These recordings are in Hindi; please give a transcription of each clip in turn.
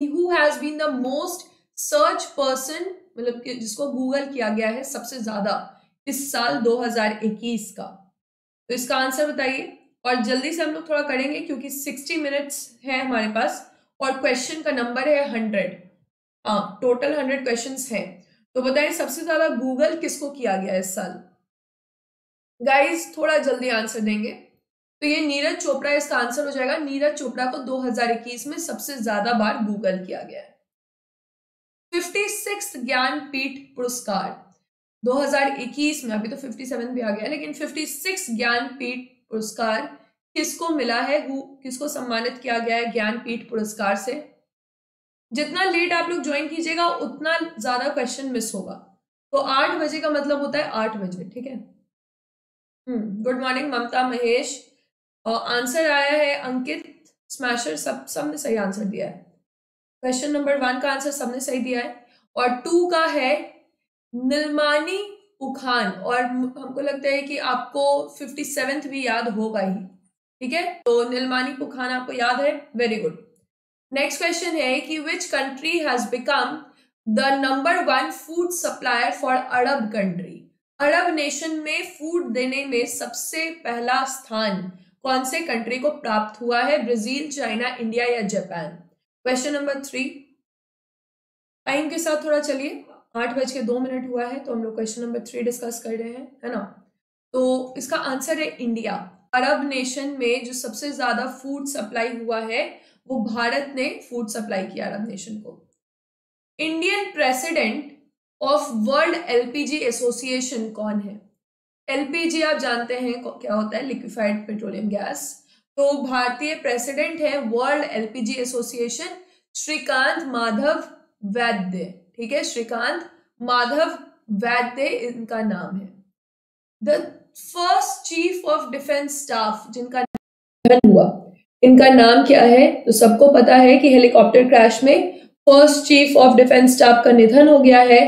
Who has been the most search person मतलब जिसको गूगल किया गया है सबसे ज़्यादा इस साल 2021 का। तो इसका आंसर बताइए। और जल्दी से हम लोग थोड़ा करेंगे क्योंकि 60 मिनट्स है हमारे पास और क्वेश्चन का नंबर है हंड्रेड हाँ टोटल हंड्रेड क्वेश्चन है। तो बताएँ सबसे ज़्यादा गूगल किसको किया गया है इस साल? गाइस थोड़ा जल्दी आंसर देंगे। तो ये नीरज चोपड़ा इसका आंसर हो जाएगा। नीरज चोपड़ा को 2021 में सबसे ज़्यादा बार गूगल किया गया है। फिफ्टी सिक्स ज्ञानपीठ पुरस्कार। 2021 में, अभी तो 57 भी आ गया लेकिन 56 ज्ञानपीठ पुरस्कार किसको मिला है? हु किसको सम्मानित किया गया है ज्ञानपीठ पुरस्कार से? जितना लेट आप लोग ज्वाइन कीजिएगा, उतना ज़्यादा क्वेश्चन मिस होगा। तो आठ बजे का मतलब होता है आठ बजे, ठीक है? हम्म good morning Mamta Mahesh. Answer आया है अंकित स्मैशर, सब, सबने सही आंसर दिया है। क्वेश्चन नंबर वन का आंसर सबने सही दिया है और टू का है निलमानी उखान और हमको लगता है कि आपको फिफ्टी सेवेंथ भी याद होगा ही, ठीक है? तो निलमानी पुखान आपको याद है? वेरी गुड नेक्स्ट क्वेश्चन है कि which country has become the number one food supplier for Arab country Arab nation में फ़ूड देने में सबसे पहला स्थान कौन से कंट्री को प्राप्त हुआ है? ब्राज़ील, चाइना, इंडिया या Japan? Question number three time के साथ थोड़ा चलिए। आठ बज के दो मिनट हुआ है तो हम लोग क्वेश्चन नंबर थ्री डिस्कस कर रहे हैं, है ना? तो इसका आंसर है इंडिया। अरब नेशन में जो सबसे ज़्यादा फ़ूड सप्लाई हुआ है, वो भारत ने फ़ूड सप्लाई किया अरब नेशन को। Indian president of world LPG association कौन है? एलपीजी आप जानते हैं क्या होता है? लिक्विफाइड पेट्रोलियम गैस तो भारतीय प्रेसिडेंट है world LPG association Shrikant Madhav Vaidya. ठीक है? श्रीकांत माधव वैद्य इनका नाम है। The first chief of defence staff जिनका हुआ, इनका नाम क्या है? तो सबको पता है कि हेलीकॉप्टर क्रैश में first chief of defence staff का निधन हो गया है।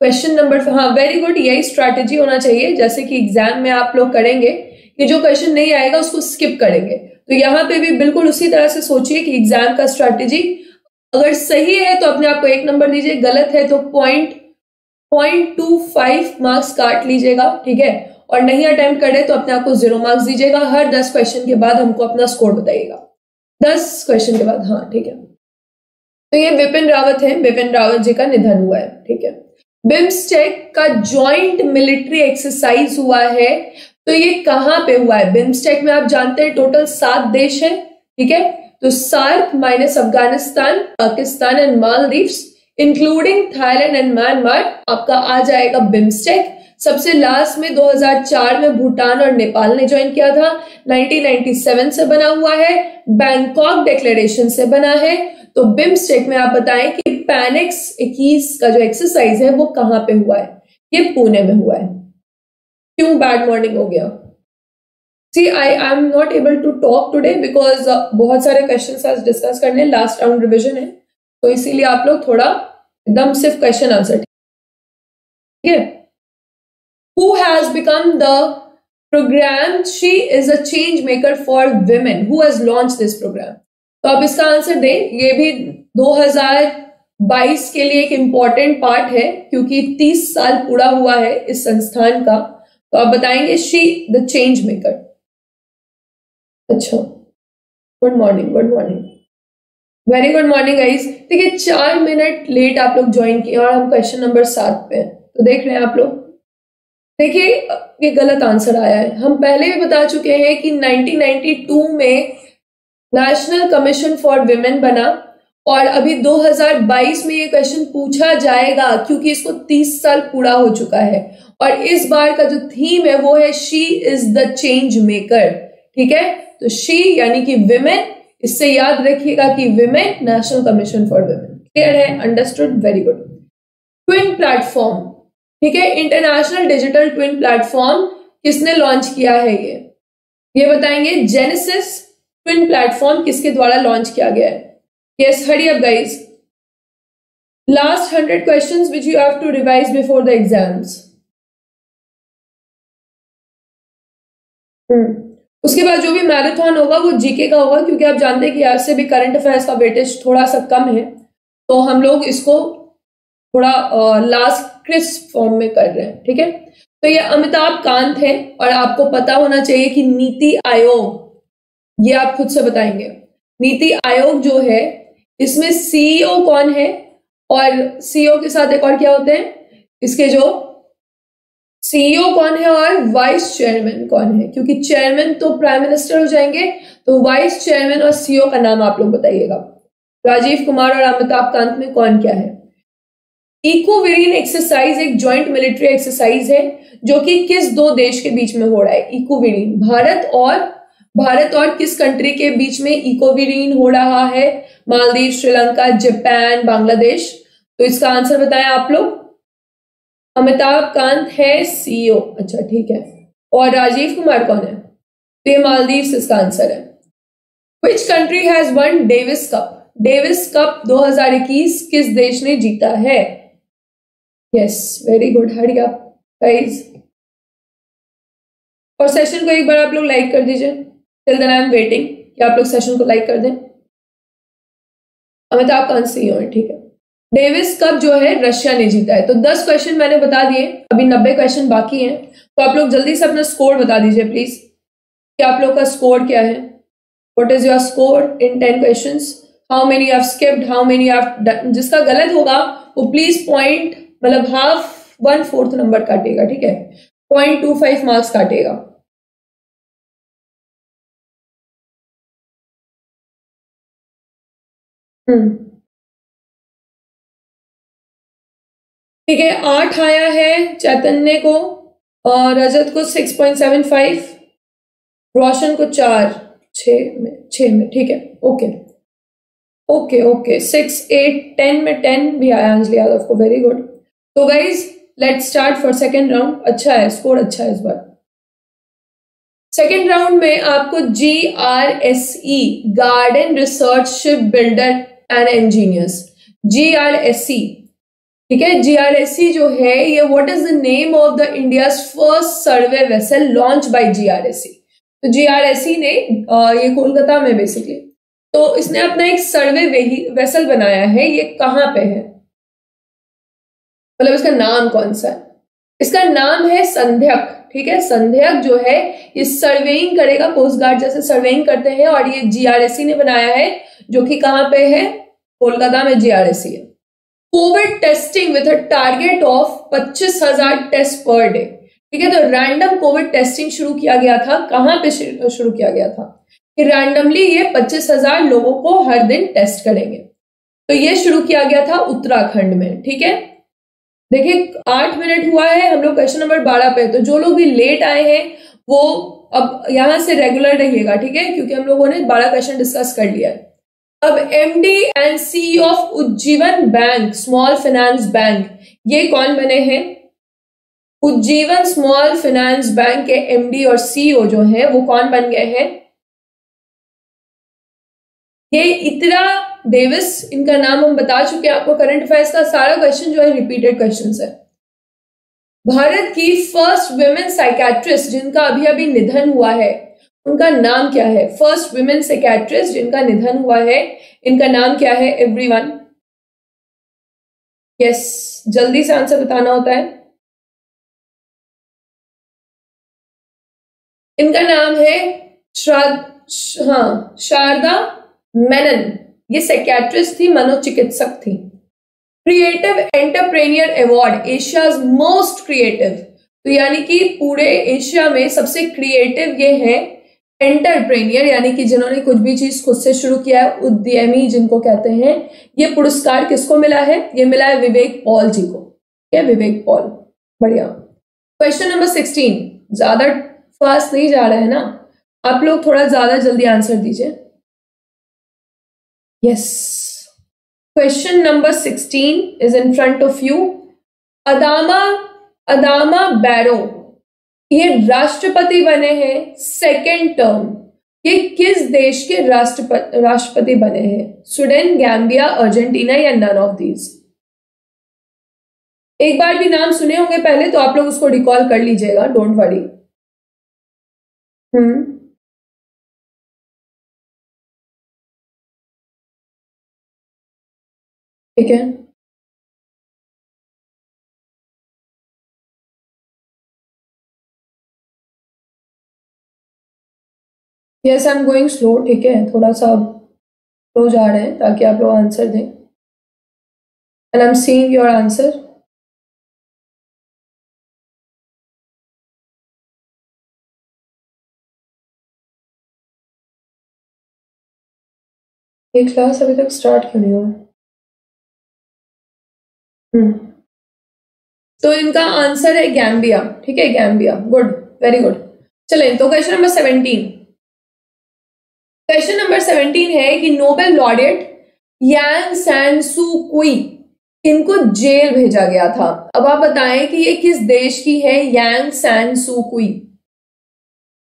क्वेश्चन नंबर हाँ वेरी गुड यही स्ट्रैटेजी होना चाहिए। जैसे कि एग्ज़ाम में आप लोग करेंगे कि जो क्वेश्चन नहीं आएगा, उसको स्किप करेंगे। तो यहाँ पे भी बिल्कुल उसी तरह से सोचिए कि एग्ज़ाम का स्ट्रैटेजी अगर सही है तो अपने आप को एक नंबर दीजिए। गलत है तो point point two five marks काट लीजिएगा, ठीक है? और नहीं अटेम्प्ट करे तो अपने आप को ज़ीरो मार्क्स दीजिएगा। हर दस क्वेश्चन के बाद हमको अपना स्कोर बताइएगा। दस क्वेश्चन के बाद हाँ ठीक है। तो ये विपिन रावत है। विपिन रावत जी का निधन हुआ है, ठीक है? बिम्स्टेक का ज्वाइंट मिलिट्री एक्सरसाइज हुआ है। तो ये कहाँ पे हुआ है? बिम्स्टेक में आप जानते हैं टोटल सात देश है, ठीक है? तो SAARC minus Afghanistan, Pakistan and Maldives including Thailand and Myanmar आपका आ जाएगा बिम्स्टेक। सबसे लास्ट में 2004 में भूटान और नेपाल ने ज्वाइन किया था। 1997 से बना हुआ है। बैंकॉक डिक्लेरेशन से बना है। तो बिम्स्टेक में आप बताएँ कि पैनिक्स इक्कीस का जो एक्सरसाइज है, वो कहाँ पे हुआ है? ये पुणे में हुआ है। क्यों बैड मॉर्निंग हो गया? See I I am not able to talk today because बहुत सारे क्वेश्चन आज डिस्कस करने लास्ट राउंड रिविजन है। तो इसीलिए आप लोग थोड़ा एकदम सिर्फ़ क्वेश्चन आंसर ठीक है? Who has become the programme she is a change maker for women who has launch this programme तो आप इसका आंसर दें। ये भी 2022 के लिए एक इंपॉर्टेंट पार्ट है, क्योंकि 30 साल पूरा हुआ है इस संस्थान का। तो आप बताएँगे शी द चेंज मेकर अच्छा। Good morning good morning very good morning guys देखिए, चार मिनट लेट आप लोग ज्वाइन किए और हम क्वेश्चन नंबर सात पे हैं। तो देख रहे हैं आप लोग। देखिए, ये गलत आंसर आया है। हम पहले भी बता चुके हैं कि 1992 में नेशनल कमीशन फॉर विमेन बना। और अभी 2022 में ये क्वेश्चन पूछा जाएगा, क्योंकि इसको 30 साल पूरा हो चुका है। और इस बार का जो थीम है, वो है she is the change maker ठीक है? तो शी यानी कि विमेन इससे याद रखिएगा कि women national commission for women clear है? Understood very good twin platform ठीक है? इंटरनेशनल डिजिटल ट्विन प्लेटफॉर्म किसने लॉन्च किया है ये? ये बताएँगे जेनेसिस ट्विन प्लेटफॉर्म किसके द्वारा लॉन्च किया गया है? Yes hurry up guys last hundred question which you have to revise before the exams उसके बाद जो भी मैराथन होगा, वो जीके का होगा, क्योंकि आप जानते हैं कि आज से भी करंट अफेयर्स का वेटेज थोड़ा सा कम है। तो हम लोग इसको थोड़ा लास्ट क्रिस्प फॉर्म में कर रहे हैं, ठीक है? तो ये अमिताभ कांत है और आपको पता होना चाहिए कि नीति आयोग ये आप खुद से बताएँगे। नीति आयोग जो है, इसमें सीईओ e कौन है और सीईओ e के साथ एक और क्या होते हैं? इसके जो सीईओ e कौन है और वाइस चेयरमैन कौन है? क्योंकि चेयरमैन तो प्राइम मिनिस्टर हो जाएँगे तो वाइस चेयरमैन और सीईओ का नाम आप लोग बताइएगा। राजीव कुमार और अमिताभ कांत में कौन क्या है? इकोवेरियन एक्सरसाइज एक ज्वाइंट मिलिट्री एक्सरसाइज है, जो कि किस दो देश के बीच में हो रहा है? इकोवेरियन, भारत और भारत और किस कंट्री के बीच में इकोवेरियन हो रहा है? मालदीव, श्रीलंका, जापान, बांग्लादेश। तो इसका आंसर बताएँ आप लोग। अमिताभ कांत है सीईओ अच्छा ठीक है। और राजीव कुमार कौन है? तो ये मालदीव इसका आंसर है। Which country has won Davis cup Davis cup 2021 किस देश ने जीता है? Yes very good hurry up guys और सेशन को एक बार आप लोग लाइक कर दीजिए। Till then I am waiting कि आप लोग सेशन को लाइक कर दें। अमिताभ कांत सी है? ठीक है। डेविस कप जो है रशिया ने जीता है। तो दस क्वेश्चन मैंने बता दिए। अभी नब्बे क्वेश्चन बाकी हैं। तो आप लोग जल्दी से अपना स्कोर बता दीजिए प्लीज़ कि आप लोग का स्कोर क्या है? What is your score in ten question how many have skipped how many have जिसका गलत होगा, वो प्लीज़ पॉइंट मतलब हाफ़ वन फोर्थ नंबर काटेगा, ठीक है? पॉइंट टू फाइव मार्क्स काटेगा। ठीक है, आठ आया है चैतन्य को और रजत को six point seven five Roshan को चार छ में छ में, ठीक है, okay. Okay okay six eight ten में टेन भी आया अंजलि यादव को वेरी गुड तो guys let start for second round अच्छा है स्कोर अच्छा है इस बार। सेकेंड राउंड में आपको G R S E garden research ship builder and engineers G R S C ठीक है? जी आर एस सी जो है, ये what is the name of the India first survey vessel launch by C तो जी आर एस सी ने ये कोलकाता में बेसिकली तो इसने अपना एक सर्वे वेसल बनाया है, ये कहाँ पे है? मतलब इसका नाम कौन सा है? इसका नाम है संध्यक, ठीक है? संध्यक जो है, ये सर्वेइंग करेगा कोस्ट गार्ड जैसे सर्वेइंग करते हैं, और ये जीआरएससी ने बनाया है जो कि कहाँ पे है? कोलकाता में जीआरएससी है। Covid testing with a target of पच्चीस हज़ार टेस्ट पर डे ठीक है तो रैंडम कोविड टेस्टिंग शुरू किया गया था। कहाँ पे शुरू किया गया था? कि रैंडमली ये पच्चीस हज़ार लोगों को हर दिन टेस्ट करेंगे। तो ये शुरू किया गया था उत्तराखंड में। ठीक है? देखिए, आठ मिनट हुआ है, हम लोग क्वेश्चन नंबर बारह पे तो जो लोग भी लेट आए हैं, वो अब यहाँ से रेगुलर रहिएगा। ठीक है? क्योंकि हम लोगों ने बारह क्वेश्चन डिस्कस कर लिया है। अब M D and CEO of Ujjivan bank small finance bank ये कौन बने हैं? उज्जीवन स्मॉल फाइनेंस बैंक के एमडी और सीईओ जो है, वो कौन बन गए हैं? ये इतरा डेविस इनका नाम हम बता चुके हैं आपको करंट अफेयर्स का, सारा क्वेश्चन जो है रिपीटेड क्वेश्चन है। भारत की फ़र्स्ट वुमेन साइकेट्रिस्ट जिनका अभी अभी निधन हुआ है उनका नाम क्या है? फ़र्स्ट वुमेन साइकेट्रिस्ट जिनका निधन हुआ है, इनका नाम क्या है एवरीवन यस जल्दी से आंसर बताना होता है। इनका नाम है श्राद हाँ शारदा मेनन। ये सेकेट्रिस्ट थी, मनोचिकित्सक थी। Creative entrepreneur award Asia most creative तो यानी कि पूरे एशिया में सबसे क्रिएटिव ये है एंटरप्रेनियर यानी कि जिन्होंने कुछ भी चीज़ खुद से शुरू किया है, उद्यमी जिनको कहते हैं, ये पुरस्कार किसको मिला है? ये मिला है विवेक पॉल जी को। क्या विवेक पॉल। बढ़िया। क्वेश्चन नंबर सिक्सटीन ज़्यादा फास्ट नहीं जा रहा है ना? आप लोग थोड़ा ज़्यादा जल्दी आंसर दीजिए। Yes question number sixteen is in front of you Adama Adama Barrow. ये राष्ट्रपति बने हैं सेकेंड टर्म ये किस देश के राष्ट्रपति राष्ट्रपति बने हैं? स्वीडन गैम्बिया अर्जेंटीना या नन ऑफ़ दीज एक बार भी नाम सुने होंगे पहले तो आप लोग उसको रिकॉल कर लीजिएगा डोंट वरी हम्म। ठीक है? Yes I am going slow ठीक है? थोड़ा सा स्लो जा रहे हैं ताकि आप लोग आंसर दें। And I am seeing your answer ये क्लास अभी तक स्टार्ट क्यों नहीं हुआ? हम्म तो इनका आंसर है गैम्बिया ठीक है? गैम्बिया गुड वेरी गुड चलें तो question number seventeen question number seventeen है कि नोबेल लॉर्डेट यांग सैन सू कुई इनको जेल भेजा गया था? अब आप बताएँ कि ये किस देश की है यांग सैन सू कुई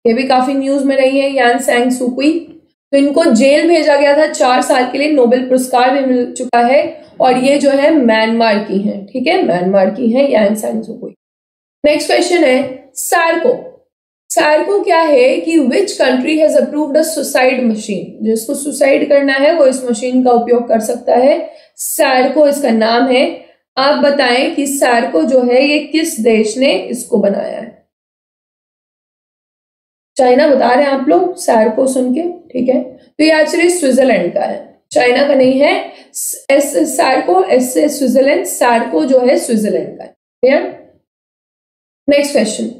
ये भी काफ़ी न्यूज़ में रही है यांग सैंग सुकुई तो इनको जेल भेजा गया था, चार साल के लिए नोबेल पुरस्कार भी मिल चुका है और ये जो है म्यांमार की है, ठीक है? म्यांमार की है यांग सैंग सुकुई नेक्स्ट क्वेश्चन है सार्को सार्को क्या है कि which country has approved a suicide machine जिसको सुसाइड करना है, वो इस मशीन का उपयोग कर सकता है। सार्को इसका नाम है। आप बताएँ कि सार्को जो है, ये किस देश ने इसको बनाया है? चाइना बता रहे हैं आप लोग, सार्को सुन के, ठीक है? तो ये एक्चुअली स्विट्जरलैंड का है। चाइना का नहीं है। एस, सार्को, एस से स्विट्जरलैंड, सार्को जो है स्विट्जरलैंड का है। Next question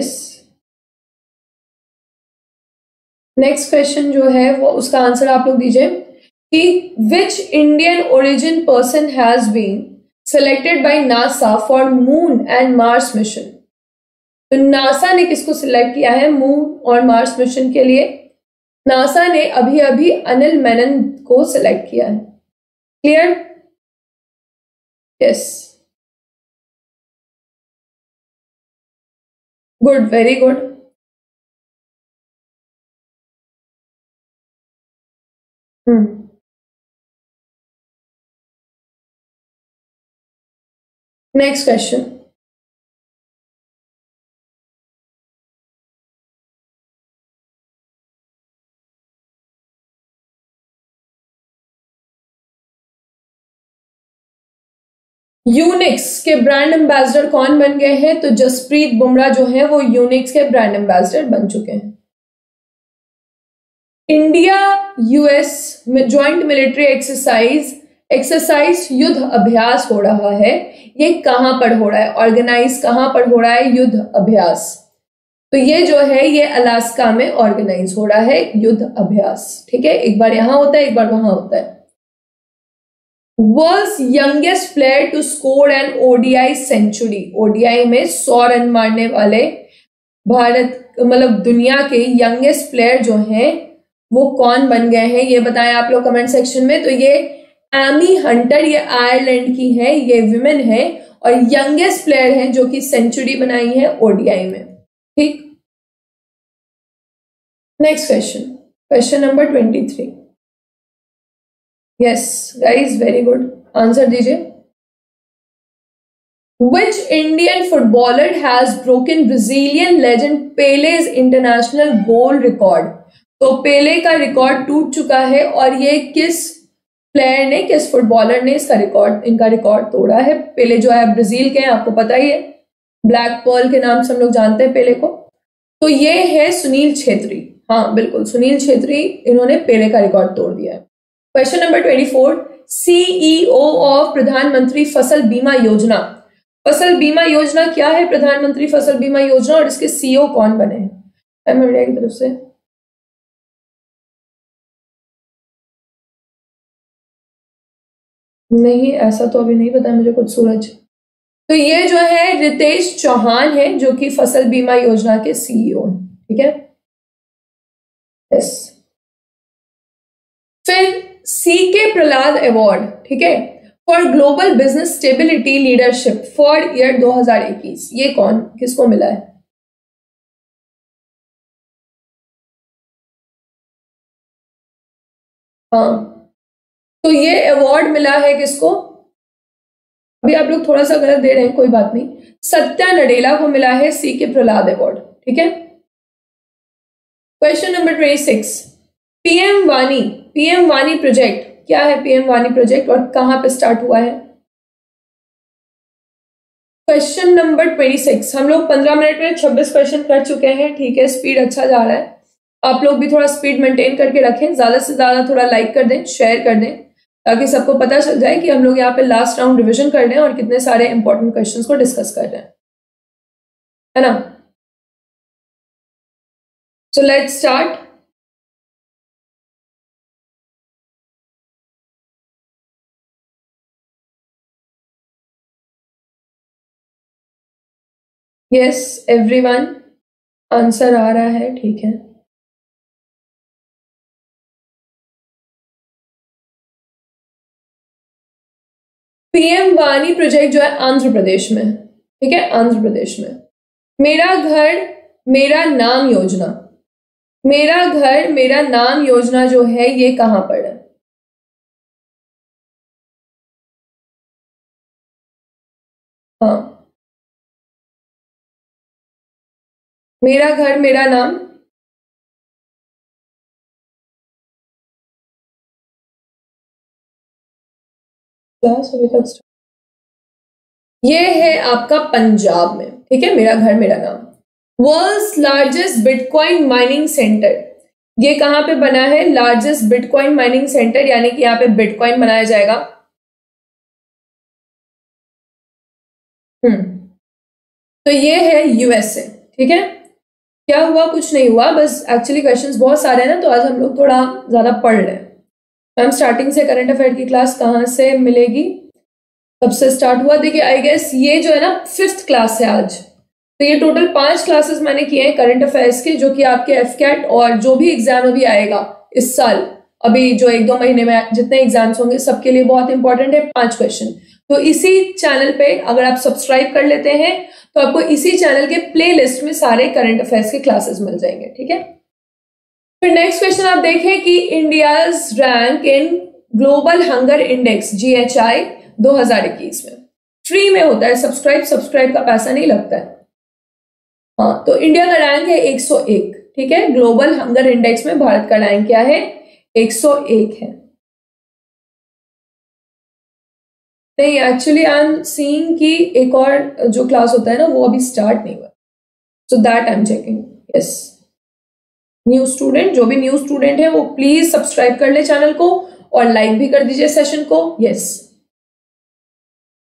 yes next question जो है, वो उसका आंसर आप लोग दीजिए कि which Indian origin person has been selected by NASA for moon and Mars mission तो नासा ने किसको सिलेक्ट किया है मून और मार्स मिशन के लिए? नासा ने अभी अभी अनिल मेनन को सिलेक्ट किया है। Clear yes good very good hmm next question Unix के ब्रांड एम्बेसडर कौन बन गए हैं? तो जसप्रीत बुमराह जो है, वो यूनिक्स के ब्रांड एम्बेसडर बन चुके हैं। इंडिया यूएस में ज्वाइंट मिलिट्री एक्सरसाइज एक्सरसाइज युद्ध अभ्यास हो रहा है। ये कहाँ पर हो रहा है? ऑर्गेनाइज कहाँ पर हो रहा है? युद्ध अभ्यास। तो ये जो है, ये अलास्का में ऑर्गेनाइज हो रहा है युद्ध अभ्यास। ठीक है? एक बार यहाँ होता है, एक बार वहाँ होता है। World youngest player to score an ODI century ODI में सौ रन मारने वाले भारत मतलब दुनिया के यंगेस्ट प्लेयर जो हैं, वो कौन बन गए हैं, ये बताएँ आप लोग कमेंट सेक्शन में। तो ये एमी हंटर ये आयरलैंड की है, ये विमेन है, और यंगेस्ट प्लेयर है जो कि सेंचुरी बनाई है ओडीआई में। ठीक? Next question question number twenty three yes guys very good answer दीजिए। Which Indian footballer has broken Brazilian legend Pele's international goal record तो पेले का रिकॉर्ड टूट चुका है और ये किस प्लेयर ने, किस फुटबॉलर ने इसका रिकॉर्ड इनका रिकॉर्ड तोड़ा है? पेले जो है, ब्राज़ील के हैं, आपको पता ही है। ब्लैक पर्ल के नाम से हम लोग जानते हैं पेले को। तो ये है सुनील छेत्री। हाँ बिल्कुल, सुनील छेत्री इन्होंने पेले का रिकॉर्ड तोड़ दिया है। Question number twenty four CEO of Pradhan Mantri Fasal Bima योजना फ़सल बीमा योजना क्या है प्रधानमंत्री फ़सल बीमा योजना और इसके सीईओ कौन बने हैं इंडिया की तरफ़ से नहीं ऐसा तो अभी नहीं पता मुझे कुछ सूरज तो ये जो है रितेश चौहान है जो कि फ़सल बीमा योजना के सीईओ ठीक है यस सी के प्रहलाद अवार्ड ठीक है? For global business stability leadership for year 2021 ये कौन, किसको मिला है? हाँ। तो ये अवार्ड मिला है किसको? अभी आप लोग थोड़ा सा गलत दे रहे हैं, कोई बात नहीं। सत्या नडेला को मिला है सी के प्रहलाद अवार्ड ठीक है? Question number twenty six PM Wani PM Wani project क्या है पीएम वानी प्रोजेक्ट और कहाँ पे स्टार्ट हुआ है? क्वेश्चन नंबर ट्वेंटी सिक्स हम लोग पंद्रह मिनट में छब्बीस क्वेश्चन कर चुके हैं, ठीक है? स्पीड अच्छा जा रहा है। आप लोग भी थोड़ा स्पीड मेंटेन करके रखें। ज़्यादा से ज़्यादा थोड़ा लाइक कर दें शेयर कर दें, ताकि सबको पता चल जाए कि हम लोग यहाँ पे लास्ट राउंड रिविजन कर रहे हैं और कितने सारे इंपॉर्टेंट क्वेश्चंस को डिस्कस कर रहे हैं। है ना? So let's start yes everyone answer आ रहा है, ठीक है। पीएम वानी प्रोजेक्ट जो है आंध्र प्रदेश में, ठीक है आंध्र प्रदेश में। मेरा घर, मेरा नाम योजना। मेरा घर, मेरा नाम योजना जो है, ये कहाँ पर है? हाँ। मेरा घर, मेरा नाम। ये है आपका पंजाब में, ठीक है? मेरा घर, मेरा नाम। World largest bitcoin mining centre ये कहाँ पे बना है? लार्जेस्ट बिटकॉइन माइनिंग सेंटर यानी कि यहाँ पे बिटकॉइन बनाया जाएगा। हम्म। तो ये है यूएसए ठीक है? क्या हुआ? कुछ नहीं हुआ, बस एक्चुअली क्वेश्चंस बहुत सारे हैं ना तो आज हम लोग थोड़ा ज़्यादा पढ़ रहे मैम स्टार्टिंग से करंट अफेयर की क्लास कहाँ से मिलेगी? कब से स्टार्ट हुआ? देखिए आई गेस ये जो है ना फिफ्थ क्लास है आज। तो ये टोटल पाँच क्लासेस मैंने किए हैं करंट अफेयर्स के, जो कि आपके एफ़ कैट और जो भी एग्ज़ाम अभी आएगा इस साल, अभी जो एक दो महीने में जितने एग्ज़ाम्स होंगे, सबके लिए बहुत इंपॉर्टेंट है। पाँच क्वेश्चन तो इसी चैनल पे अगर आप सब्सक्राइब कर लेते हैं तो आपको इसी चैनल के प्ले लिस्ट में सारे करंट अफेयर्स के क्लासेस मिल जाएँगे, ठीक है? फिर नेक्स्ट क्वेश्चन आप देखें कि India's rank in global hunger index G H I दो हज़ार इक्कीस में। फ्री में होता है सब्सक्राइब सब्सक्राइब का पैसा नहीं लगता है। हाँ तो इंडिया का रैंक है 101 ठीक है? ग्लोबल हंगर इंडेक्स में भारत का रैंक क्या है? 101 है। नहीं एक्चुअली आई एम सीइंग कि एक और जो क्लास होता है ना वो अभी स्टार्ट नहीं हुआ। So that I am checking yes new student जो भी न्यू स्टूडेंट है वो प्लीज़ सब्सक्राइब कर ले चैनल को और लाइक भी कर दीजिए सेशन को यस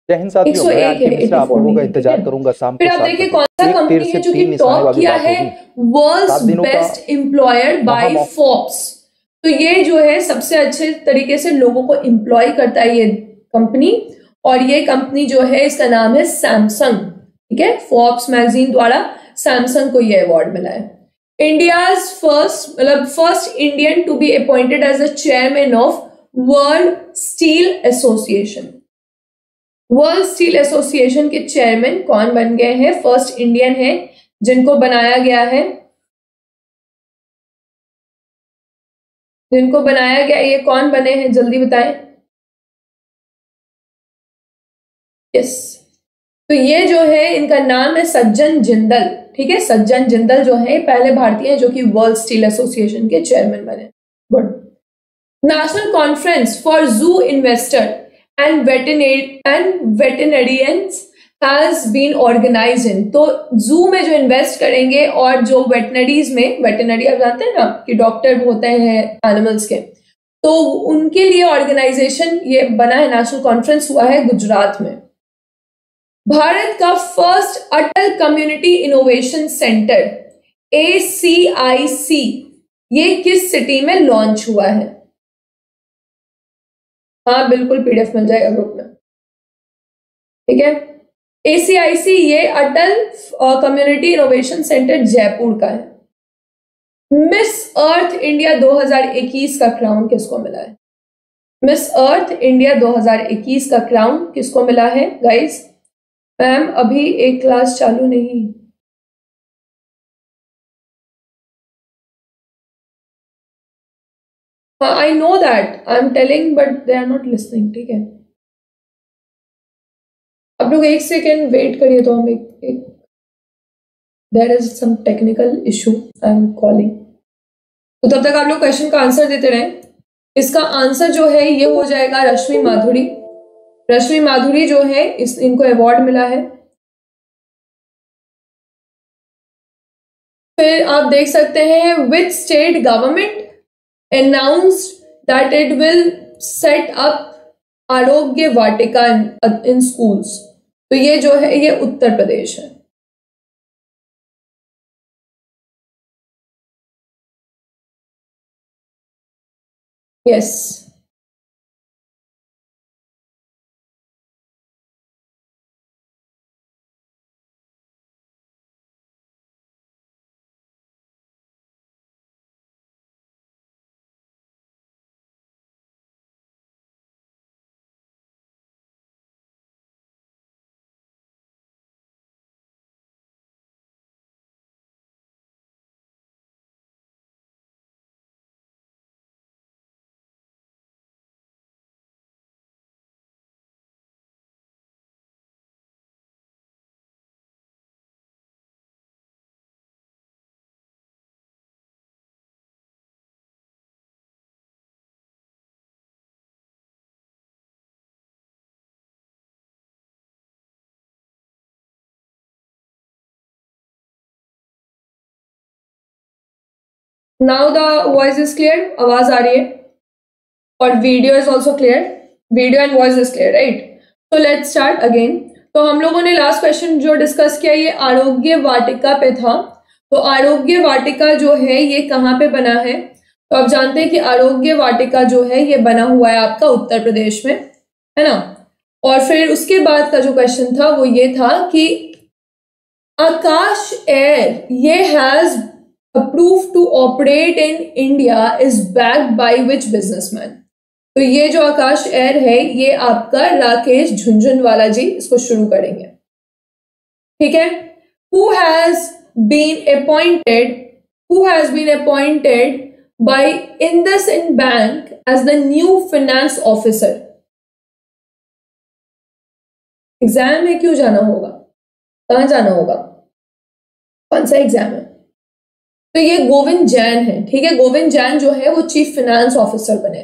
इंतज़ार करूँगा शाम फिर आप देखिए कौन सा कंपनी है जो कि टॉप किया है world's best employer by Forbes तो ये जो है सबसे अच्छे तरीके से लोगों को एम्प्लॉय करता है ये कंपनी और ये कंपनी जो है, इसका नाम है सैमसंग ठीक है? फोर्ब्स मैगजीन द्वारा सैमसंग को ये अवार्ड मिला है। इंडिया फ़र्स्ट मतलब first Indian to be appointed as a chairman of world steel association world steel association के चेयरमैन कौन बन गए हैं? फ़र्स्ट इंडियन है, जिनको बनाया गया है। जिनको बनाया गया, ये कौन बने हैं? जल्दी बताएँ। यस तो ये जो है, इनका नाम है सज्जन जिंदल। ठीक है? सज्जन जिंदल जो है, पहले भारतीय हैं, जो कि वर्ल्ड स्टील एसोसिएशन के चेयरमैन बने। Good national conference for zoo investor and veterinary and veterinarians has been organise in तो जू में जो इन्वेस्ट करेंगे और जो वेटनरीज में वेटनरी आप जानते हैं ना, कि डॉक्टर होते हैं एनिमल्स के। तो उनके लिए ऑर्गेनाइजेशन ये बना है नेशनल कॉन्फ्रेंस हुआ है गुजरात में। भारत का first Atal community innovation centre A C I C ये किस सिटी में लॉन्च हुआ है? हाँ बिल्कुल पीडीएफ मिल जाएगा ग्रुप में। ठीक है? एसीआईसी ये Atal community innovation centre Jaipur का है। मिस अर्थ इंडिया 2021 का क्राउन किसको मिला है? मिस अर्थ इंडिया 2021 का क्राउन किसको मिला है गाइस मैम अभी एक क्लास चालू नहीं। I know that I am telling but they are not listening ठीक है। आप लोग एक सेकेंड वेट करिए तो हम एक, एक there is some technical issue I am calling तो तब तक आप लोग क्वेश्चन का आंसर देते रहे। इसका आंसर जो है ये हो जाएगा रश्मि माधुरी। रश्मि माधुरी जो है, इस, इनको अवार्ड मिला है। फिर आप देख सकते हैं which state government announced that it will set up Arogya Vatika in schools तो ये जो है, ये उत्तर प्रदेश है। Yes now the voice is clear आवाज़ आ रही है. और video is also clear video and voice is clear right तो लेट स्टार्ट अगेन तो हम लोगों ने लास्ट क्वेश्चन जो डिस्कस किया, ये आरोग्य वाटिका पे था. तो आरोग्य वाटिका जो है, ये कहाँ पे बना है? तो आप जानते हैं कि आरोग्य वाटिका जो है, ये बना हुआ है आपका उत्तर प्रदेश में, है ना? और फिर उसके बाद का जो क्वेश्चन था, वो ये था कि आकाश एयर ये has approved to operate in India is backed by which businessman? तो ये जो आकाश एयर है, ये आपका राकेश झुंझुनवाला जी इसको शुरू करेंगे। ठीक है? Who has been appointed who has been appointed by IndusInd bank as the new finance officer exam में क्यों जाना होगा? कहाँ जाना होगा? कौन सा एग्ज़ाम है? तो ये गोविंद जैन है, ठीक है? गोविंद जैन जो है, वो चीफ फाइनेंस ऑफिसर बने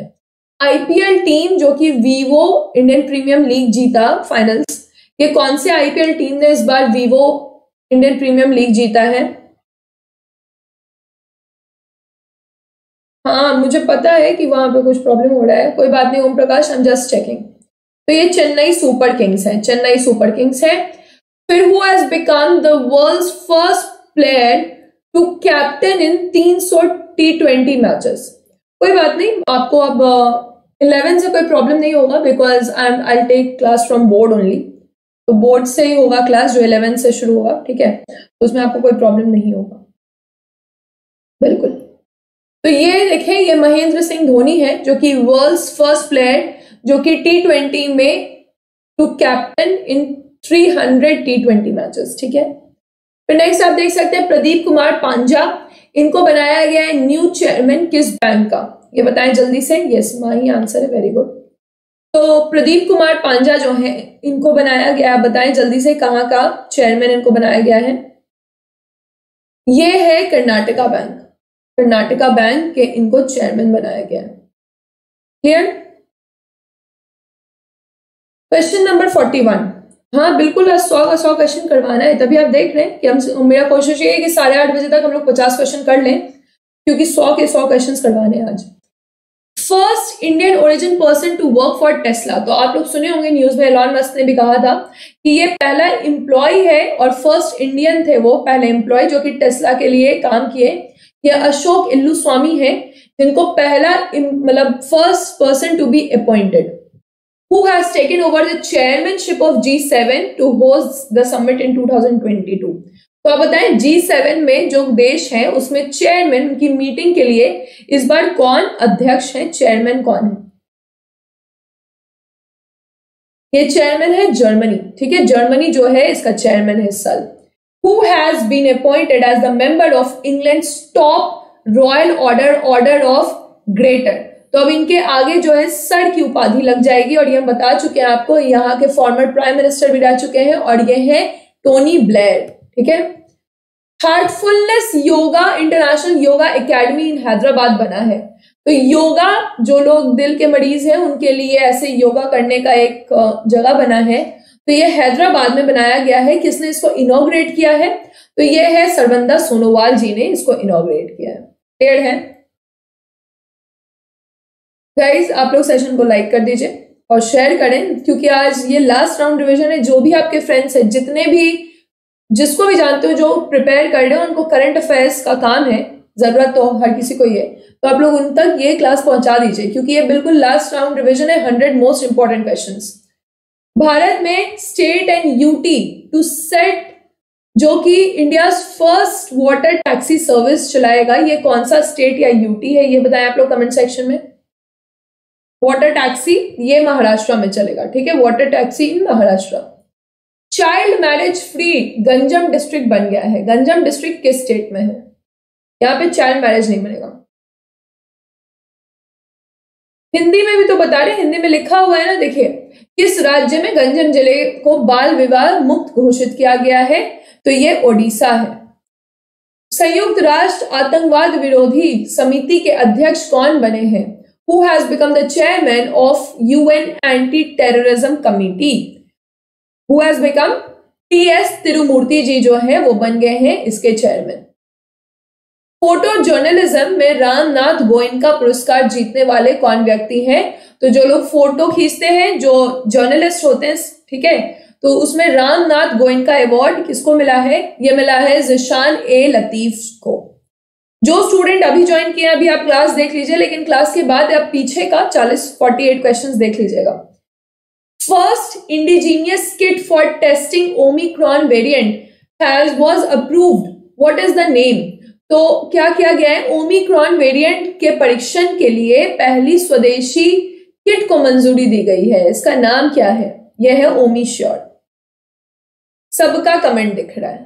आईपीएल टीम जो कि वीवो इंडियन प्रीमियम लीग जीता फाइनल्स ये कौन से आईपीएल टीम ने इस बार वीवो इंडियन प्रीमियम लीग जीता है? हाँ मुझे पता है कि वहाँ पे कुछ प्रॉब्लम हो रहा है। कोई बात नहीं Om Prakash I am just checking तो ये चेन्नई सुपर किंग्स है, चेन्नई सुपर किंग्स है। फिर who has become the world's first player to captain in 300 T twenty matches कोई बात नहीं आपको अब इलेवन uh, से कोई प्रॉब्लम नहीं होगा because I am I take class from board only तो बोर्ड से ही होगा क्लास जो इलेवन से शुरू होगा ठीक है? तो उसमें आपको कोई प्रॉब्लम नहीं होगा। बिल्कुल। तो ये देखें ये महेंद्र सिंह धोनी है जो कि वर्ल्ड फ़र्स्ट प्लेयर जो कि टी ट्वेंटी में to captain in three hundred T twenty matches ठीक है? फिर नेक्स्ट आप देख सकते हैं प्रदीप कुमार पांजा। इनको बनाया गया है न्यू चेयरमैन किस बैंक का? ये बताएँ जल्दी से। यस माही आंसर है वेरी गुड तो प्रदीप कुमार पांजा जो है, इनको बनाया गया है बताएँ जल्दी से कहाँ का चेयरमैन इनको बनाया गया है। ये है कर्नाटका बैंक कर्नाटका बैंक के इनको चेयरमैन बनाया गया है। Clear question number forty one हाँ बिल्कुल सौ का सौ क्वेश्चन करवाना है। तभी आप देख रहे हैं कि हम मेरा कोशिश ये है कि साढ़े आठ बजे तक हम लोग पचास क्वेश्चन कर लें, क्योंकि सौ के सौ क्वेश्चन करवाने हैं आज। First Indian origin person to work for Tesla तो आप लोग सुने होंगे न्यूज़ में एलॉन मस्क ने भी कहा था कि ये पहला एम्प्लॉय है और फ़र्स्ट इंडियन थे वो पहले एम्प्लॉय जो कि टेस्ला के लिए काम किए। ये अशोक इल्लू स्वामी है, जिनको पहला मतलब first person to be appointed who has taken over the chairmanship of G7 to host the summit in 2022. तो आप बताएँ G7 में जो देश है, उसमें चेयरमैन उनकी मीटिंग के लिए इस बार कौन अध्यक्ष है? चेयरमैन कौन है? ये चेयरमैन है जर्मनी ठीक है? जर्मनी जो है, इसका चेयरमैन है साल who has been appointed as the member of England top royal order order of greater तो अब इनके आगे जो है सर की उपाधि लग जाएगी और ये हम बता चुके हैं आपको, यहाँ के फॉर्मर प्राइम मिनिस्टर भी रह चुके हैं और ये है टोनी ब्लेयर ठीक है? Heartfulness yoga international yoga academy in Hyderabad बना है। तो योगा जो लोग दिल के मरीज़ हैं, उनके लिए ऐसे योगा करने का एक जगह बना है। तो ये हैदराबाद में बनाया गया है, किसने इसको इनोग्रेट किया है? तो ये है सरबंदा सोनोवाल जी ने इसको इनोग्रेट किया है। क्लियर है। गाइज़ आप लोग सेशन को लाइक कर दीजिए और शेयर करें, क्योंकि आज ये लास्ट राउंड रिविजन है, जो भी आपके फ्रेंड्स हैं, जितने भी, जिसको भी जानते हो, जो प्रिपेयर कर रहे हो, उनको करंट अफेयर्स का काम है, ज़रूरत तो हर किसी को ये तो आप लोग उन तक ये क्लास पहुँचा दीजिए, क्योंकि ये बिल्कुल लास्ट राउंड रिविजन है hundred most important question Bharat में state and UT to set जो कि India first water taxi service चलाएगा, ये कौन सा स्टेट या यूटी है, ये बताएँ आप लोग कमेंट सेक्शन में। वाटर टैक्सी ये महाराष्ट्र में चलेगा, ठीक है? Water taxi in Maharashtra. Child marriage free Ganjam district बन गया है। गंजम डिस्ट्रिक्ट किस स्टेट में है? यहाँ पे चाइल्ड मैरिज नहीं बनेगा। हिंदी में भी तो बता रहे हिंदी में लिखा हुआ है ना, देखिए, किस राज्य में गंजम ज़िले को बाल विवाह मुक्त घोषित किया गया है? तो ये ओडिशा है। संयुक्त राष्ट्र आतंकवाद विरोधी समिति के अध्यक्ष कौन बने हैं? Who has become the chairman of UN anti terrorism committee who has become T S Tirumurti ji जो है, वो बन गए हैं इसके चेयरमैन फ़ोटो जर्नलिज्म में रामनाथ गोयनका पुरस्कार जीतने वाले कौन व्यक्ति हैं? तो जो लोग फ़ोटो खींचते हैं, जो जर्नलिस्ट होते हैं, ठीक है? तो उसमें रामनाथ गोयनका अवार्ड किसको मिला है? ये मिला है जिशान ए लतीफ को। जो स्टूडेंट अभी ज्वाइन किए अभी आप क्लास देख लीजिए, लेकिन क्लास के बाद आप पीछे का 40 48 क्वेश्चंस देख लीजिएगा। First indigenous kit for testing omicron variant has was approved what is the name तो क्या किया गया है? ओमिक्रॉन वेरिएंट के परीक्षण के लिए पहली स्वदेशी किट को मंजूरी दी गई है। इसका नाम क्या है? यह है ओमी श्योर सबका कमेंट दिख रहा है।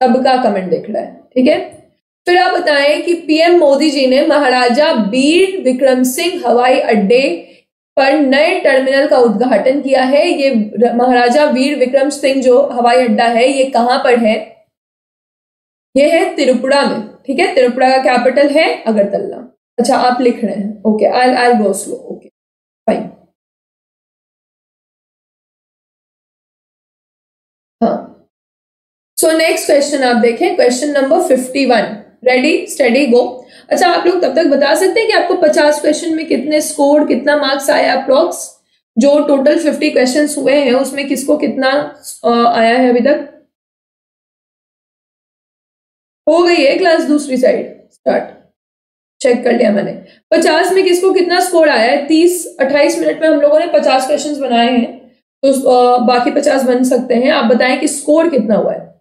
सबका कमेंट दिख रहा है। ठीक है? फिर आप बताएँ कि पीएम मोदी जी ने महाराजा वीर विक्रम सिंह हवाई अड्डे पर नए टर्मिनल का उद्घाटन किया है। ये महाराजा वीर विक्रम सिंह जो हवाई अड्डा है, ये कहाँ पर है? ये है त्रिपुरा में, ठीक है? त्रिपुरा का कैपिटल है अगरतला। अच्छा आप लिख रहे हैं। Okay I I go slow okay. Fine हाँ। सो नेक्स्ट क्वेश्चन आप देखें। Question number fifty one ready study go अच्छा आप लोग तब तक बता सकते हैं कि आपको पचास क्वेश्चन में कितने स्कोर कितना मार्क्स आया अप्रोक्स जो टोटल फिफ्टी क्वेश्चन हुए हैं, उसमें किसको कितना आया है अभी तक? हो गई है क्लास दूसरी साइड स्टार्ट चेक कर लिया मैंने. पचास में किसको कितना स्कोर आया है? तीस, अट्ठाईस मिनट में हम लोगों ने पचास क्वेश्चन बनाए हैं। तो बाकी पचास बन सकते हैं। आप बताएँ कि स्कोर कितना हुआ है।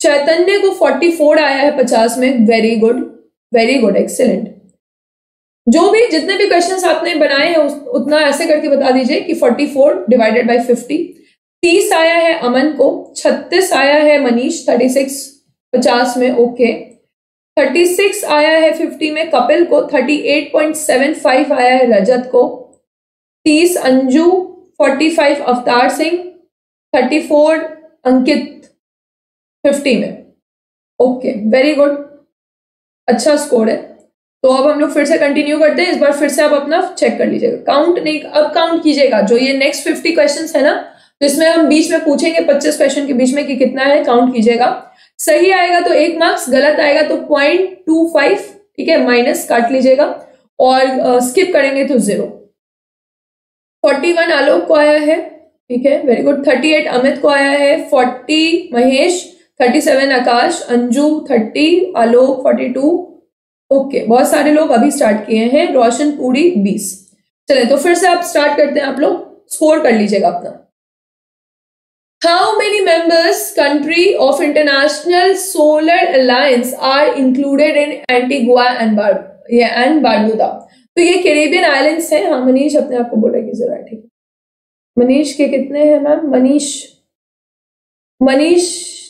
चैतन्य को 44 आया है 50 में very good very good excellent जो भी, जितने भी क्वेश्चंस आपने बनाए हैं उतना ऐसे करके बता दीजिए कि 44 डिवाइडेड बाय 50 30 आया है अमन को 36 आया है मनीष 36 50 में ओके 36 आया है 50 में कपिल को 38.75 आया है रजत को. 30 अंजू 45 अवतार सिंह 34 अंकित फिफ्टी में। ओके वेरी गुड अच्छा स्कोर है। तो अब हम लोग फिर से कंटिन्यू करते हैं। इस बार फिर से आप अपना चेक कर लीजिएगा। काउंट नहीं, अब काउंट कीजिएगा। जो ये नेक्स्ट फिफ्टी क्वेश्चन है ना तो इसमें हम बीच में पूछेंगे पच्चीस क्वेश्चन के बीच में कि कितना है काउंट कीजिएगा। सही आएगा तो एक मार्क्स गलत आएगा तो पॉइंट टू फाइव ठीक है माइनस काट लीजिएगा। और स्किप करेंगे तो ज़ीरो फोर्टी वन आलोक को आया है, ठीक है very good thirty eight Amit को आया है forty Mahesh thirty seven Akash, Anju thirty, Alok forty two okay बहुत सारे लोग अभी स्टार्ट किए हैं, रोशन, पूरी बीस। चले तो फिर से आप स्टार्ट करते हैं, आप लोग स्कोर कर लीजिएगा अपना। How many members country of International Solar Alliance are included in Antigua and and Barbuda तो ये कैरेबियन आइलैंड्स हैं। हाँ मनीष अपने आप को बोलेगी जरा ठीक। मनीष के कितने हैं मैम मनीष। मनीष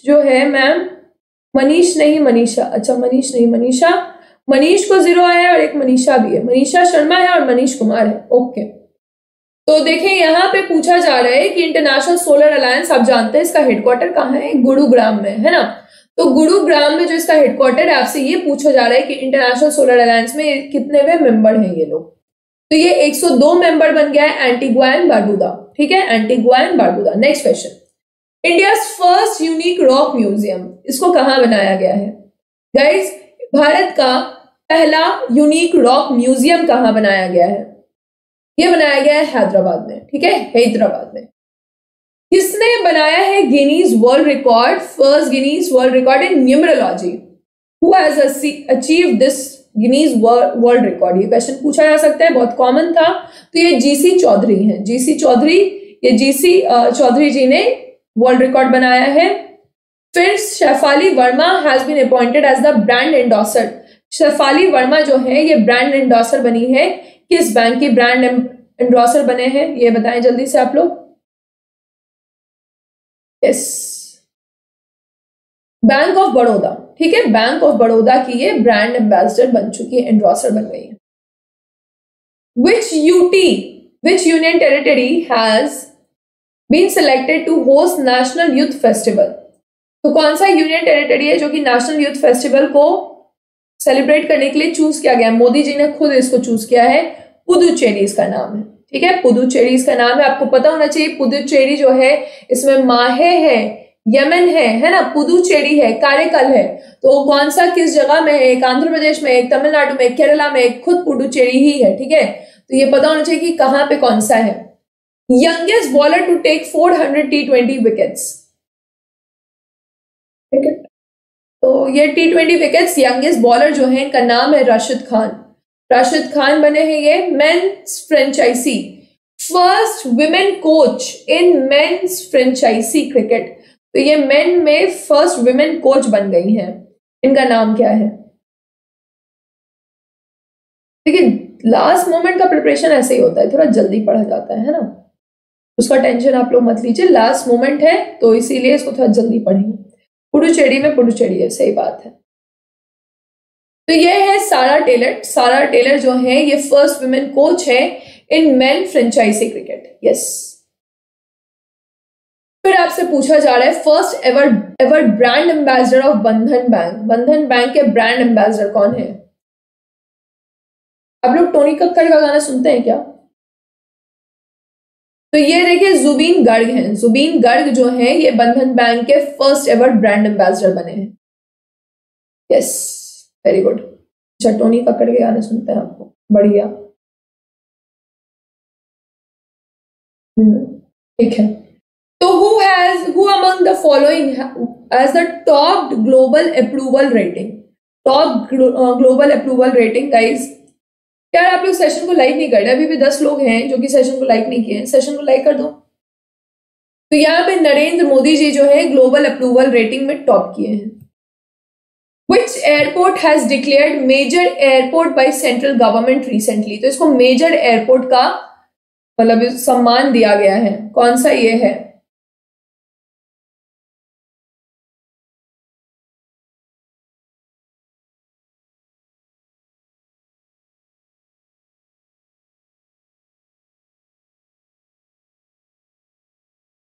जो है मैम मनीष नहीं, मनीषा। अच्छा मनीष नहीं, मनीषा। मनीष को ज़ीरो आया है और एक मनीषा भी है। मनीषा शर्मा है और मनीष कुमार है। ओके तो देखें, यहाँ पे पूछा जा रहा है कि इंटरनेशनल सोलर अलायंस आप जानते हैं, इसका हेडक्वार्टर कहाँ है? गुरुग्राम में, है ना? तो गुरुग्राम में जो इसका हेडक्वार्टर है, आपसे ये पूछा जा रहा है कि इंटरनेशनल सोलर अलायंस में कितने वे मेंबर हैं ये लोग? तो ये 102 मेंबर बन गया है एंटीग्वान बारबूदा ठीक है? Antigua and Barbuda next question India first unique rock museum इसको कहाँ बनाया गया है? गाइज़ भारत का पहला यूनिक रॉक म्यूज़ियम कहाँ बनाया गया है? ये बनाया गया है हैदराबाद में, ठीक है? हैदराबाद में। किसने बनाया है Guinness world record first Guinness world record in numerology who has achieve this Guinness world record ये क्वेश्चन पूछा जा सकता है, बहुत कॉमन था। तो ये जीसी चौधरी हैं। जीसी चौधरी ये जीसी चौधरी जी ने वर्ल्ड रिकॉर्ड बनाया है। फिर Shafali Verma has been appointed as the brand endorser Shafali Verma जो है, ये ब्रांड एंडोसर बनी है। किस बैंक की ब्रांड एंडोसर बने हैं, ये बताएँ जल्दी से आप लोग। यस बैंक ऑफ़ बड़ौदा ठीक है बैंक ऑफ़ बड़ौदा की ये ब्रांड एम्बेसडर बन चुकी है एंड्रॉसर बन गई है। Which UT which union territory has been selected to host national youth festival तो कौन सा यूनियन टेरिटरी है जो कि नेशनल यूथ फेस्टिवल को सेलिब्रेट करने के लिए चूज़ किया गया? है मोदी जी ने खुद इसको चूज़ किया है। पुदुचेरी इसका नाम है। ठीक है? पुदुचेरी इसका नाम है। आपको पता होना चाहिए, पुदुचेरी जो है, इसमें माहे है, यमन है है ना? पुदुचेरी है, कार्यकल है। तो कौन सा किस जगह में है? एक आंध्र प्रदेश में, एक तमिलनाडु में, केरला में, खुद पुडुचेरी ही है। ठीक है? तो ये पता होना चाहिए कि कहाँ पे कौन सा है। Youngest bowler to take 400 T twenty wickets ठीक है तो ये T twenty wickets youngest bowler जो है, इनका नाम है राशिद खान। राशिद खान बने हैं ये men's franchise first women coach in men's franchise cricket तो ये मेन में फ़र्स्ट विमेन कोच बन गई हैं। इनका नाम क्या है? देखिए लास्ट मोमेंट का प्रिपरेशन ऐसे ही होता है, थोड़ा जल्दी पढ़ा जाता है ना? उसका टेंशन आप लोग मत लीजिए। लास्ट मोमेंट है तो इसीलिए इसको थोड़ा जल्दी पढ़ेंगे पुडुचेरी में पुडुचेरी है, सही बात है। तो ये है सारा टेलर। सारा टेलर जो है, ये फ़र्स्ट वुमेन कोच है in men franchise cricket yes फिर आपसे पूछा जा रहा है first ever ever brand ambassador of Bandhan Bank Bandhan Bank के ब्रांड एम्बेसडर कौन है? आप लोग टोनी कक्कर का गाना सुनते हैं क्या? तो ये देखिए जुबीन गर्ग हैं। जुबीन गर्ग जो है ये बंधन बैंक के फ़र्स्ट एवर ब्रांड एम्बेसडर बने हैं। यस वेरी गुड अच्छा पकड़ के गाने सुनते हैं आपको। बढ़िया। हम्म, ठीक है। तो who has who among the following as the top global approval rating top global approval rating guys यार, आप लोग सेशन को लाइक नहीं कर रहे, अभी भी दस लोग हैं जो कि सेशन को लाइक नहीं किए हैं। सेशन को लाइक कर दो। तो यहाँ पे नरेंद्र मोदी जी जो है ग्लोबल अप्रूवल रेटिंग में टॉप किए हैं। Which airport has declared major airport by central government recently तो इसको मेजर एयरपोर्ट का मतलब सम्मान दिया गया है। कौन सा ये है?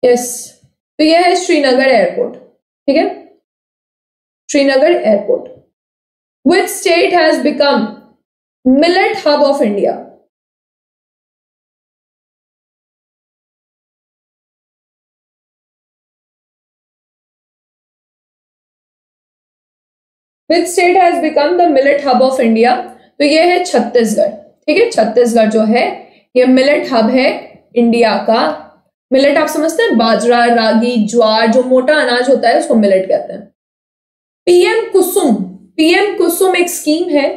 यस तो यह है श्रीनगर एयरपोर्ट, ठीक है? Srinagar airport. Which state has become millet hub of India which state has become the millet hub of India तो ये है छत्तीसगढ़, ठीक है? छत्तीसगढ़ जो है ये मिलेट हब है इंडिया का। मिलेट आप समझते हैं? बाजरा, रागी, ज्वार, जो मोटा अनाज होता है, उसको मिलेट कहते हैं। पीएम कुसुम। पीएम कुसुम एक स्कीम है,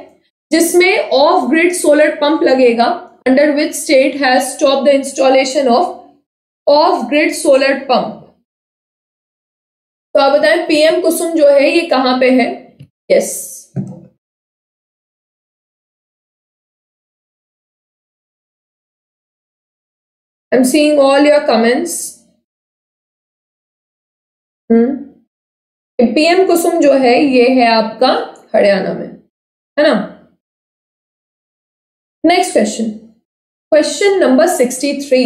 जिसमें ऑफ़ ग्रिड सोलर पंप लगेगा under which state has stop the installation of off grid solar pump तो आप बताएँ पीएम कुसुम जो है, ये कहाँ पे है? Yes I'm seeing all your comments. हम्म पीएम कुसुम जो है, ये है आपका हरियाणा में, है ना? Next question question number sixty three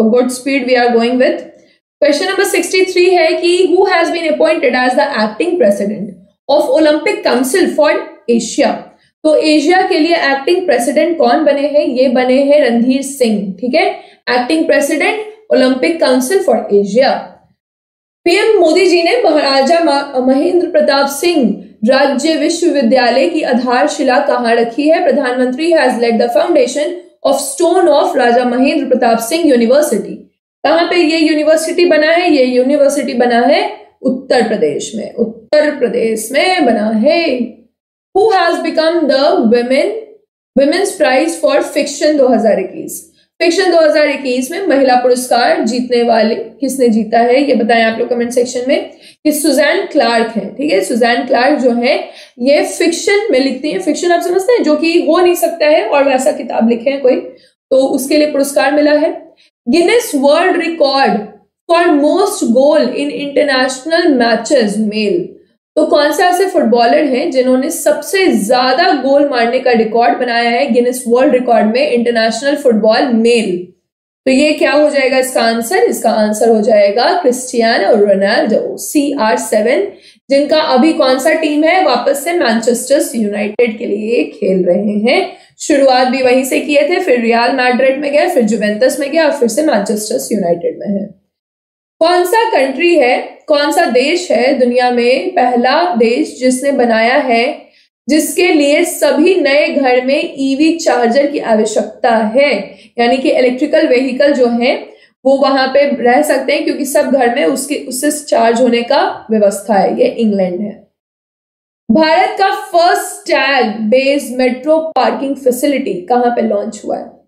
good speed we are going with question number 63 है कि who has been appointed as the acting president of Olympic Council for Asia तो एशिया के लिए एक्टिंग प्रेसिडेंट कौन बने हैं? ये बने हैं रणधीर सिंह, ठीक है? Acting president Olympic Council for Asia PM Modi ji ने महाराजा महेंद्र प्रताप सिंह राज्य विश्वविद्यालय की आधारशिला कहाँ रखी है प्रधानमंत्री has laid the foundation of stone of Raja Mahendra Pratap Singh university कहाँ पे ये यूनिवर्सिटी बना है? ये यूनिवर्सिटी बना है उत्तर प्रदेश में। उत्तर प्रदेश में बना है। Who has become the women women's prize for fiction 2021 fiction 2021 में महिला पुरस्कार जीतने वाले किसने जीता है, ये बताएँ आप लोग कमेंट सेक्शन में कि सुजैन क्लार्क है, ठीक है? सुजैन क्लार्क जो है, ये फिक्शन में लिखती है। फिक्शन आप समझते हैं, जो कि हो नहीं सकता है और वैसा किताब लिखे हैं कोई तो उसके लिए पुरस्कार मिला है। Guinness world record for most goal in international matches male. तो कौन से ऐसे फुटबॉलर हैं जिन्होंने सबसे ज़्यादा गोल मारने का रिकॉर्ड बनाया है गिनेस वर्ल्ड रिकॉर्ड में इंटरनेशनल फुटबॉल मेल? तो ये क्या हो जाएगा इसका आंसर? इसका आंसर हो जाएगा Cristiano Ronaldo C R seven जिनका अभी कौन सा टीम है? वापस से मैनचेस्टर यूनाइटेड के लिए खेल रहे हैं। शुरुआत भी वहीं से किए थे, फिर रियाल मैड्रिड में गया फिर जुवेंटस में गया, और फिर से मैनचेस्टर यूनाइटेड में है। कौन सा कंट्री है कौन सा देश है दुनिया में पहला देश जिसने बनाया है, जिसके लिए सभी नए घर में ईवी चार्जर की आवश्यकता है? यानी कि इलेक्ट्रिकल व्हीकल जो है, वो वहाँ पे रह सकते हैं क्योंकि सब घर में उसके, उससे चार्ज होने का व्यवस्था है, ये इंग्लैंड है। भारत का first tag based metro parking facility कहाँ पे लॉन्च हुआ है?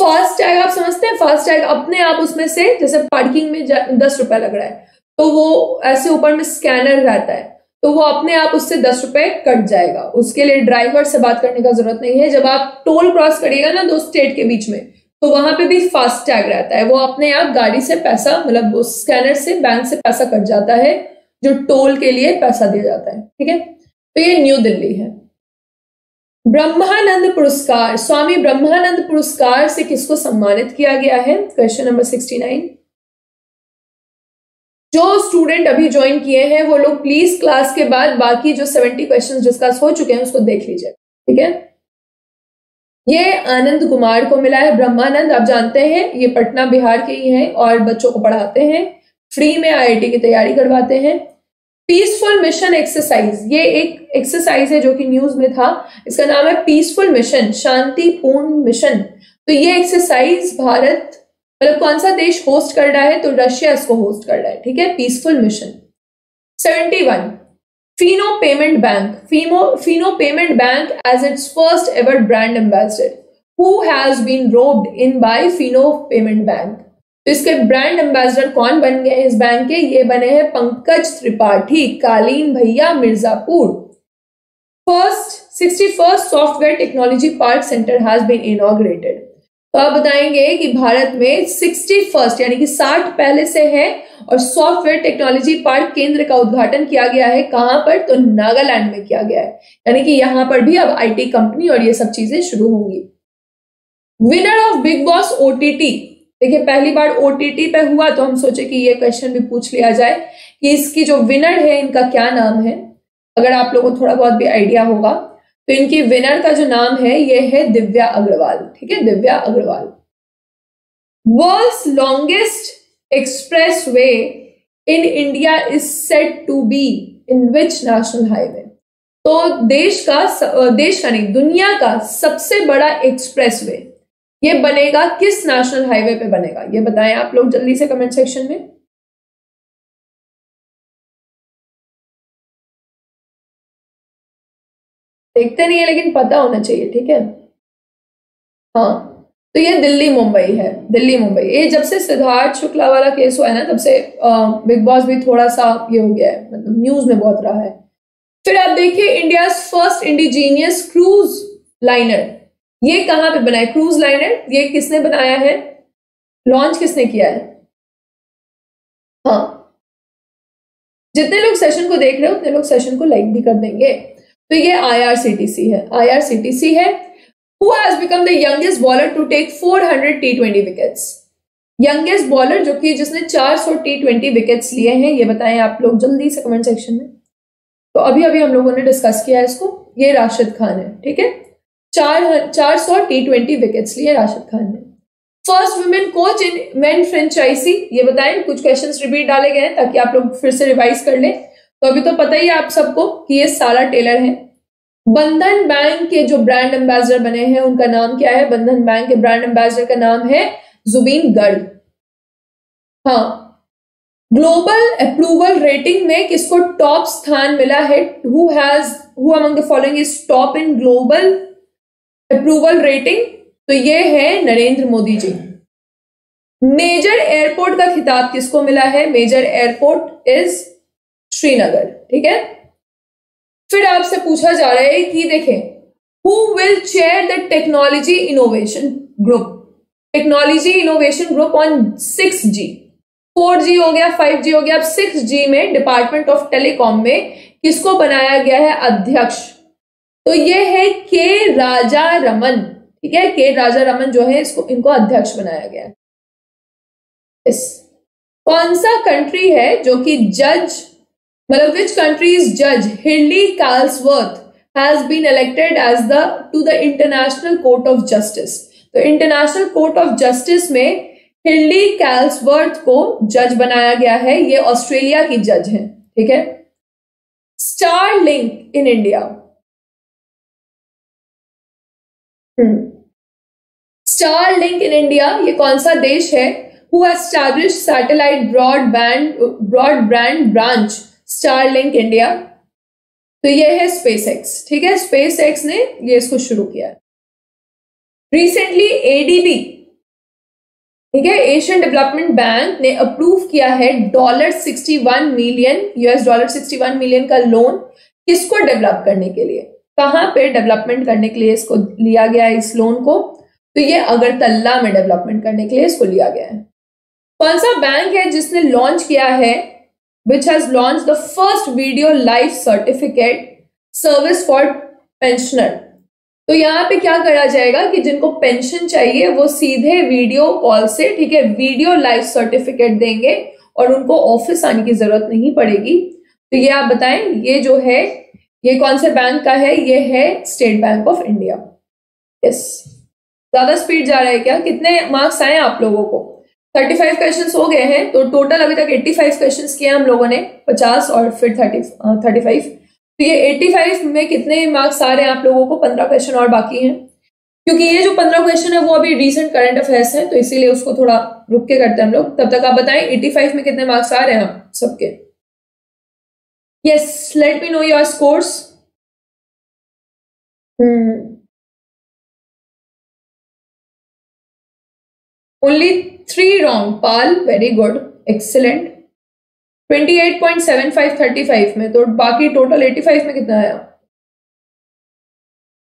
फास्ट टैग आप समझते हैं? फास्ट टैग अपने आप उसमें से, जैसे पार्किंग में दस रुपए लग रहा है तो वो ऐसे ऊपर में स्कैनर रहता है तो वो अपने आप उससे दस रुपए कट जाएगा। उसके लिए ड्राइवर से बात करने का ज़रूरत नहीं है। जब आप टोल क्रॉस करिएगा ना, दो स्टेट के बीच में तो वहाँ पे भी फास्ट टैग रहता है। वो अपने आप गाड़ी से पैसा मतलब स्कैनर से बैंक से पैसा कट जाता है, जो टोल के लिए पैसा दिया जाता है। ठीक है? तो ये न्यू दिल्ली है। ब्रह्मानंद पुरस्कार, स्वामी ब्रह्मानंद पुरस्कार से किसको सम्मानित किया गया है? क्वेश्चन नंबर सिक्सटी नाइन जो स्टूडेंट अभी ज्वाइन किए हैं, वो लोग प्लीज़ क्लास के बाद बाकी जो सेवेंटी क्वेश्चन डिस्कस हो चुके हैं, उसको देख लीजिए। ठीक है? ये आनंद कुमार को मिला है, ब्रह्मानंद, आप जानते हैं, ये पटना बिहार के ही हैं और बच्चों को पढ़ाते हैं। फ्री में आईआईटी की तैयारी करवाते हैं। पीसफुल मिशन एक्सरसाइज ये एक एक्सरसाइज है जो कि न्यूज़ में था। इसका नाम है पीसफुल मिशन शांतिपूर्ण मिशन तो ये एक्सरसाइज भारत मतलब कौन सा देश होस्ट कर रहा है? तो रशिया इसको होस्ट कर रहा है, ठीक है? Peaceful mission seventy one Fino payment bank Fino Fino payment bank as its first ever brand ambassador who has been roped in by Fino payment bank तो इसके ब्रांड एम्बेसडर कौन बन गए इस बैंक के ये बने हैं Pankaj Tripathi, Kaleen Bhaiya, Mirzapur. First sixty first software technology park centre has been inaugurated तो आप बताएँगे कि भारत में सिक्सटी फ़र्स्ट यानी कि साठ पहले से है, और सॉफ्टवेयर टेक्नोलॉजी पार्क केंद्र का उद्घाटन किया गया है। कहाँ पर? तो नागालैंड में किया गया है। यानी कि यहाँ पर भी अब आईटी कंपनी और ये सब चीज़ें शुरू होंगी। Winner of Bigg Boss OTT देखिए, पहली बार ओटीटी पे हुआ तो हम सोचे कि ये क्वेश्चन भी पूछ लिया जाए कि इसकी जो विनर है, इनका क्या नाम है? अगर आप लोगों को थोड़ा बहुत भी आइडिया होगा तो इनकी विनर का जो नाम है, ये है दिव्या अग्रवाल, ठीक है? Divya Agarwal. World longest expressway in India is set to be in which national highway तो देश का देश का नहीं, दुनिया का सबसे बड़ा एक्सप्रेस वे ये बनेगा किस नेशनल हाईवे पे बनेगा? ये बताएँ आप लोग जल्दी से कमेंट सेक्शन में। देखते नहीं है, लेकिन पता होना चाहिए, ठीक है? हाँ तो ये दिल्ली मुंबई है, दिल्ली मुंबई। ये जब से सिद्धार्थ शुक्ला वाला केस हुआ है ना, तब से बिग बॉस भी थोड़ा सा ये हो गया है मतलब न्यूज़ में बहुत रहा है। फिर आप देखिए India first indigenous cruise liner ये कहाँ पे बना है क्रूज लाइनर ये किसने बनाया है? लॉन्च किसने किया है? हाँ। जितने लोग सेशन को देख रहे हो, उतने लोग सेशन को लाइक भी कर देंगे। तो ये आईआरसीटीसी है। आईआरसीटीसी है। Who has become the youngest bowler to take 400 T twenty wickets youngest bowler जो कि जिसने 400 टी ट्वेंटी विकेट्स लिए हैं, ये बताएँ आप लोग जल्दी से कमेंट सेक्शन में। तो अभी अभी हम लोगों ने डिस्कस किया है इसको। ये राशिद खान है, ठीक है? चार सौ टी ट्वेंटी विकेट्स लिए राशिद खान ने। First women coach in men franchise ये बताएँ, कुछ क्वेश्चंस रिपीट डाले गए हैं ताकि आप लोग फिर से रिवाइज कर लें। तो अभी तो पता ही है आप सबको कि ये सारा टेलर है। बंधन बैंक के जो ब्रांड एम्बेसडर बने हैं, उनका नाम क्या है? बंधन बैंक के ब्रांड एम्बेसडर का नाम है जुबीन गर्ग। हाँ। ग्लोबल अप्रूवल रेटिंग में किसको टॉप स्थान मिला है? Who has who among the following is top in global approval rating तो ये है नरेंद्र मोदी जी। मेजर एयरपोर्ट का खिताब किसको मिला है? मेजर एयरपोर्ट इज़ श्रीनगर ठीक है? फिर आपसे पूछा जा रहा है कि देखें who will chair the technology innovation group technology innovation group on six G four G हो गया फाइव जी हो गया, अब सिक्स जी में डिपार्टमेंट ऑफ़ टेलीकॉम में किसको बनाया गया है? अध्यक्ष। तो ये है के राजा रमन, ठीक है? के राजा रमन जो है, इसको, इनको अध्यक्ष बनाया गया है। इस, कौन सा कंट्री है जो कि जज मतलब विच कंट्री इज़ जज Hilary Charlesworth has been elected as the to the International Court of Justice तो इंटरनेशनल कोर्ट ऑफ़ जस्टिस में हिल्ली कैल्सवर्थ को जज बनाया गया है। ये ऑस्ट्रेलिया की जज है, ठीक है? Starlink in India Starlink in India ये कौन सा देश है? Who establish satellite broadband broadband branch Starlink India तो ये है स्पेस एक्स ठीक है? स्पेस एक्स ने ये इसको शुरू किया रिसेंटली एडीबी ठीक है? एशियन डेवलपमेंट बैंक ने अप्रूव किया है dollar sixty one million US dollar sixty one million का लोन किसको डेवलप करने के लिए? कहाँ पे डेवलपमेंट करने के लिए इसको लिया गया है इस लोन को? तो ये अगरतला में डेवलपमेंट करने के लिए इसको लिया गया है। कौन सा बैंक है जिसने लॉन्च किया है? Which has launch the first video life certificate service for pensioner तो यहाँ पे क्या करा जाएगा कि जिनको पेंशन चाहिए, वो सीधे वीडियो कॉल से, ठीक है वीडियो लाइफ सर्टिफिकेट देंगे और उनको ऑफ़िस आने की ज़रूरत नहीं पड़ेगी। तो ये आप बताएँ, ये जो है ये कौन से बैंक का है? ये है State Bank of India yes ज़्यादा स्पीड जा रहा है क्या? कितने मार्क्स आए आप लोगों को? थर्टी फाइव क्वेश्चन हो गए हैं तो टोटल अभी तक एट्टी फाइव क्वेश्चन किए हम लोगों ने, पचास और फिर थर्टी थर्टी फाइव तो ये एट्टी फाइव में कितने मार्क्स आ रहे हैं आप लोगों को? पंद्रह क्वेश्चन और बाकी हैं। क्योंकि ये जो पंद्रह क्वेश्चन है, वो अभी रिसेंट करंट अफेयर्स है तो इसीलिए उसको थोड़ा रुक के करते हैं हम लोग। तब तक आप बताएँ एट्टी फाइव में कितने मार्क्स आ रहे हैं हम सबके? Yes let me know your scores hmm Only three wrong. Pal, very good. Excellent. 28.75 35 में तो बाकी टोटल 85 में कितना आया?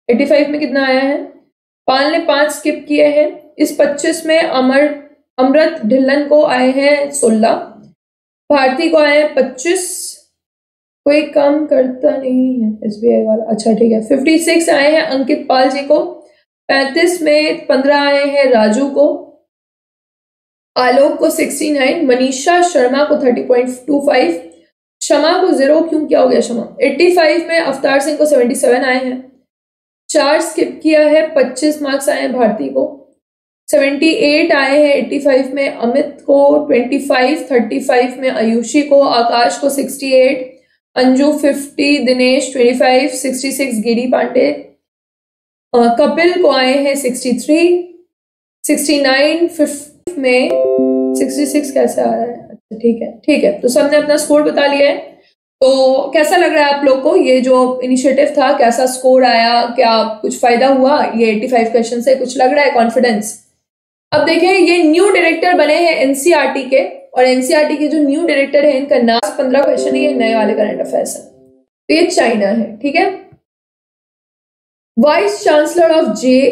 85 में कितना आया है? पाल ने पाँच स्किप किए हैं। इस 25 में अमर अमृत ढिल्लन को आए हैं 16 भारती को आए हैं 25 कोई कम करता नहीं है एसबीआई वाला। अच्छा ठीक है। 56 आए हैं अंकित पाल जी को। 35 में 15 आए हैं राजू को। आलोक को 69 मनीषा शर्मा को 30.25 शमा को ज़ीरो क्यों? क्या हो गया शमा? 85 में अवतार सिंह को 77 आए हैं। चार स्किप किया है 25 मार्क्स आए हैं भारती को। 78 आए हैं 85 में अमित को 25 35 में आयुषी को, आकाश को 68 अंजू 50 दिनेश 25 66 गिरी पांडे। कपिल को आए हैं 63 69 50 में। 66 कैसे आ रहा है? अच्छा ठीक है ठीक है। तो सबने अपना स्कोर बता लिया है। तो कैसा लग रहा है आप लोग को? ये जो इनिशिएटिव था, कैसा स्कोर आया? क्या कुछ फ़ायदा हुआ? ये 85 क्वेश्चन से कुछ लग रहा है कॉन्फिडेंस अब देखें, ये न्यू डायरेक्टर बने हैं एनसीआरटी के। और एनसीआरटी के जो न्यू डायरेक्टर है, इनका नाम पंद्रह क्वेश्चन है, ये नए वाले करंट अफेयर्स है। तो ये चाइना है, ठीक है? Vice chancellor of J